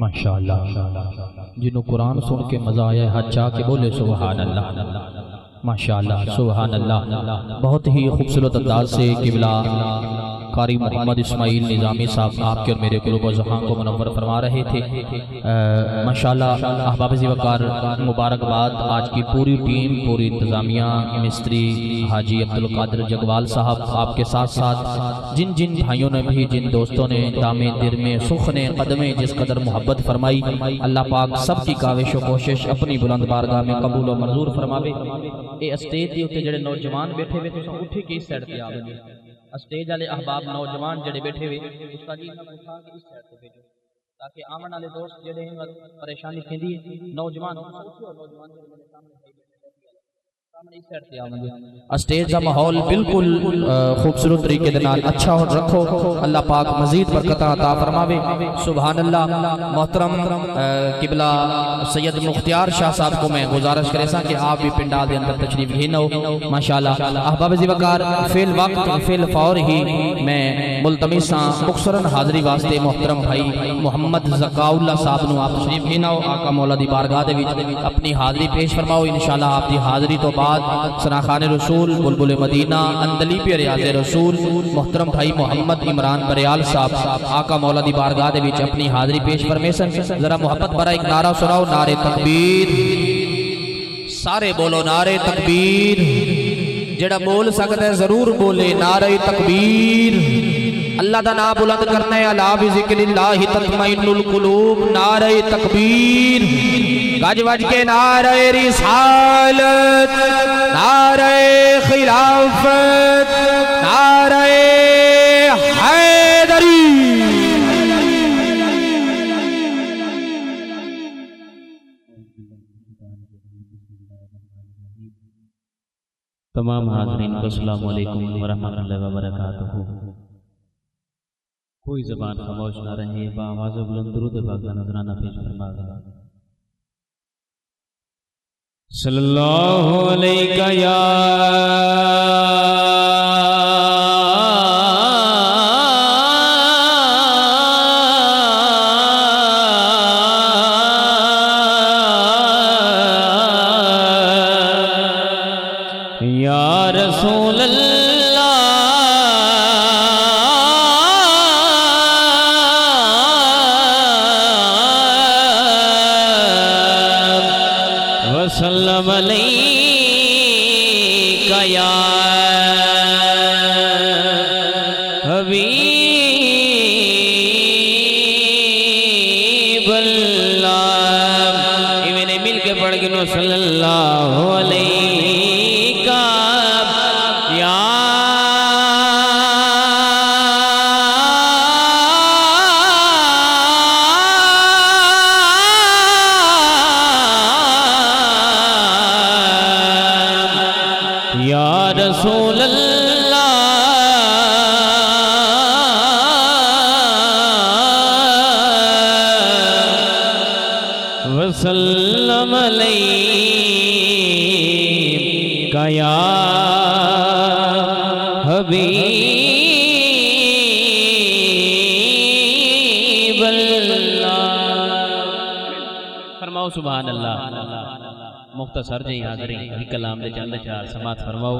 ماشاءاللہ، جنہوں قرآن سن کے مزہ آیا ہے حد چاہ کے بولے سبحان اللہ ماشاءاللہ سبحان اللہ بہت ہی خوبصورت انداز سے قبلہ قاری محمد اسماعیل نظامی صاحب آپ کے اور میرے قلوب و ذہان کو منور فرما رہے تھے۔ ماشاءاللہ، احباب زیوکار مبارکباد، آج کی پوری ٹیم، پوری انتظامیہ، مستری حاجی عبدالقادر جگوال صاحب آپ کے ساتھ ساتھ، جن جن بھائیوں نے بھی، جن دوستوں نے دامے در میں سخ نے قدمیں جس قدر محبت فرمائی، اللہ پاک سب کی کاوش و کوشش اپنی بلند بارگاہ میں قبول و منظور فرماوے۔ اے اسٹیج دی ہوتے جڑے نوجوان بیٹھے ہوئے تو اٹھے کے اس سائڈ پہ آوے۔ اسٹیج والے احباب نوجوان جڑے بیٹھے ہوئے اس کا جی اٹھا کے اس سائڈ پہ بھیجو تاکہ آمن والے دوست جڑے ہیں، پریشانی تھیندی نوجوان نوجوان جڑے میرے سامنے اسٹیج کا ماحول بالکل خوبصورت طریقے دے نال اچھا ہو رکھو۔ اللہ پاک مزید برکت عطا فرماوے۔ سبحان اللہ محترم قبلہ سید مختار شاہ صاحب کو میں گزارش کرے سا کہ آپ بھی پنڈال دے اندر تشریف گھین ہو۔ ماشاءاللہ، احباب زیوکار فیل وقت، فیل فور ہی میں ملتمس ہاں مخصرن حاضری واسطے محترم بھائی محمد زکاء اللہ صاحب نو آپ تشریف گھین ہو۔ آقا مولا دی بارگاہ دے وچ اپنی حاضری پیش فرماؤ۔ انشاءاللہ آپ دی حاضری تو بعد سناخان رسول، بلبل مدینہ، اندلی پہ ریاض رسول، محترم بھائی محمد عمران بریال صاحب، آقا مولا دی بارگاہ دے وچ اپنی حاضری پیش فرمیسن ذرا محبت برا ایک نعرہ سناؤ نعرے تکبیر۔ سارے بولو نعرے تکبیر۔ جڑا بول سکتا ہے، ضرور بولے نعرہ تکبیر۔ اللہ دا نام بلند کرنا ہے علا بذکر اللہ تطمئن القلوب، نعرہ تکبیر۔ گج وج کے نعرہ رسالت، نعرہ خلافت، نعرہ حیدری۔ تمام حاضرین کو السلام علیکم ورحمۃ اللہ وبرکاتہ۔ کوئی زبان خاموش نہ رہے، با آواز بلند درود پاک کا نذرانہ پیش فرما دے صلی اللہ علیہ یا علیہ علیک یا وسلم علیک یا حبیب اللہ۔ فرماؤ سبحان اللہ۔ مختصر جی حاضری ہی کلام دے چند چار سماعت فرماؤ۔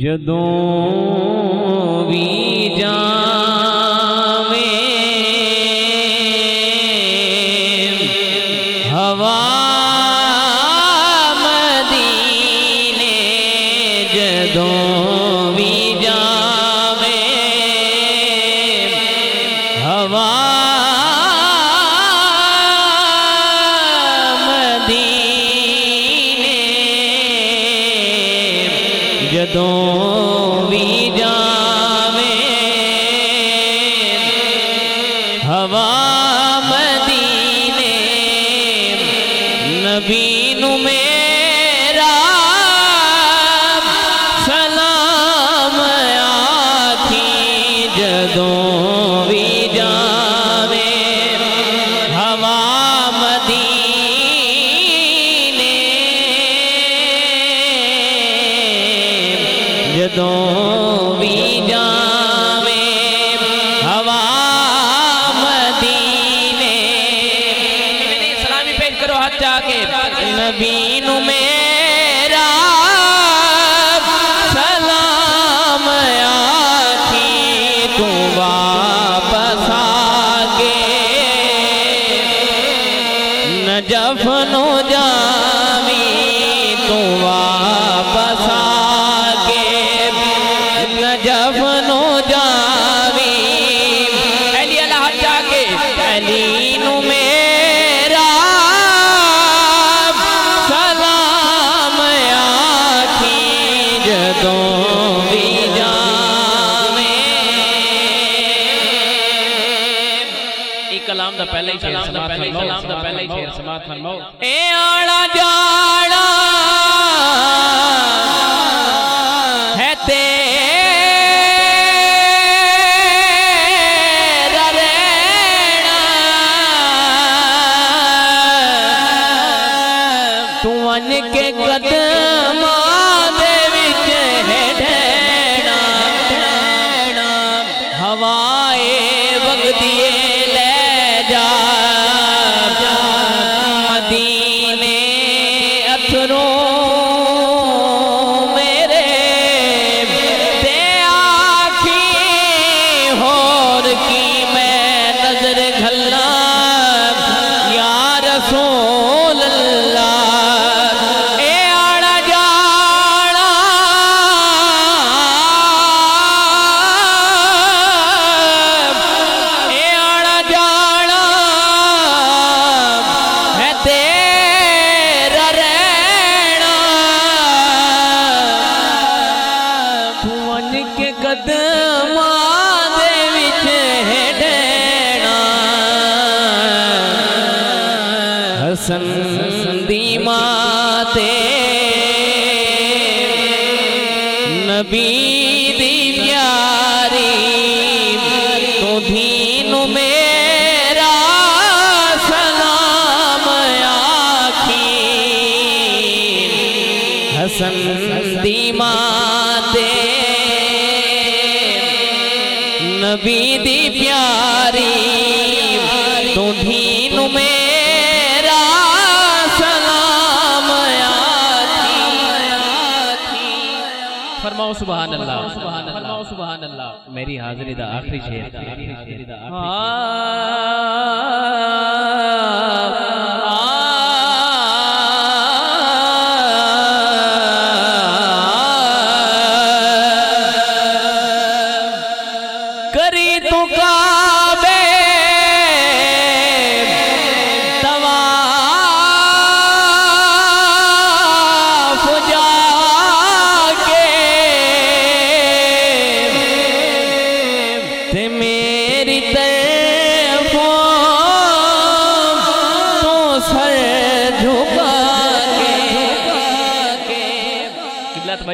جدوں بھی جاویں ਜਦੋਂ جا کے نبین میرا سلام آتی تو واپس آگے۔ نجف نو جا کلام دا پہلے ہی شیر سماعت فرماؤ۔ اے آڑا جاڑا کے تو دین میرا سلام فرماؤ سبحان اللہ۔ اللہ۔ سبحان اللہ۔ میری حاضری دا آخری شیر کری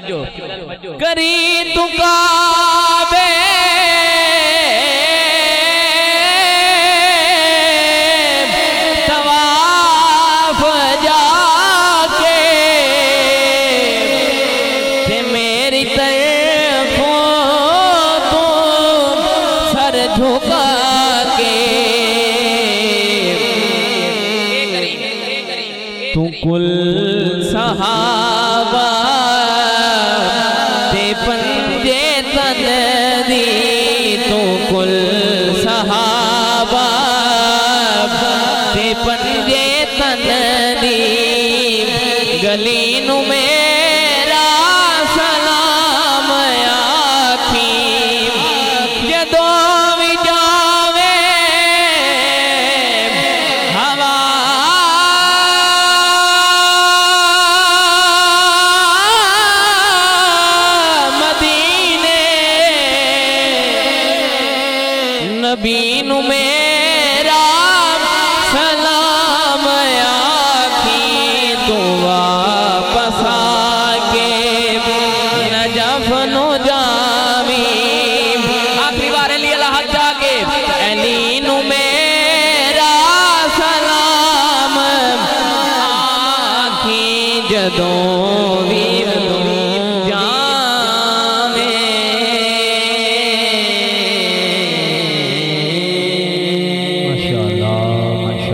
توجہ۔ کری جا کے میری طرفوں تو سر جھکا کے۔ تو کل صحابہ پنجے تن دی تو کل صحابہ پنجے تن دی گلی نو بار علی اللہ جا کے علی نو میرا سلام۔ آنکھیں جدوں